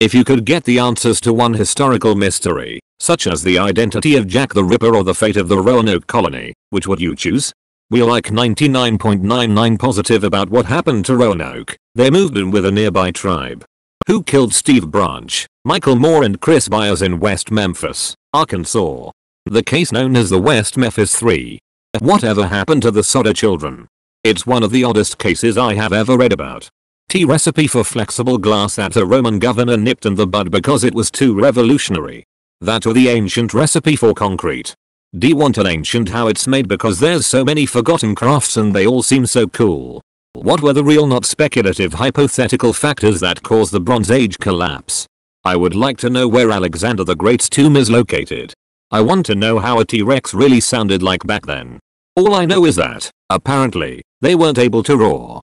If you could get the answers to one historical mystery, such as the identity of Jack the Ripper or the fate of the Roanoke colony, which would you choose? We're like 99.99 positive about what happened to Roanoke. They moved in with a nearby tribe. Who killed Steve Branch, Michael Moore and Chris Byers in West Memphis, Arkansas? The case known as the West Memphis 3. Whatever happened to the Sodder children? It's one of the oddest cases I have ever read about. Tea recipe for flexible glass that a Roman governor nipped in the bud because it was too revolutionary. That or the ancient recipe for concrete. D want an ancient how it's made because there's so many forgotten crafts and they all seem so cool. What were the real not speculative hypothetical factors that caused the Bronze Age collapse? I would like to know where Alexander the Great's tomb is located. I want to know how a T-Rex really sounded like back then. All I know is that, apparently, they weren't able to roar.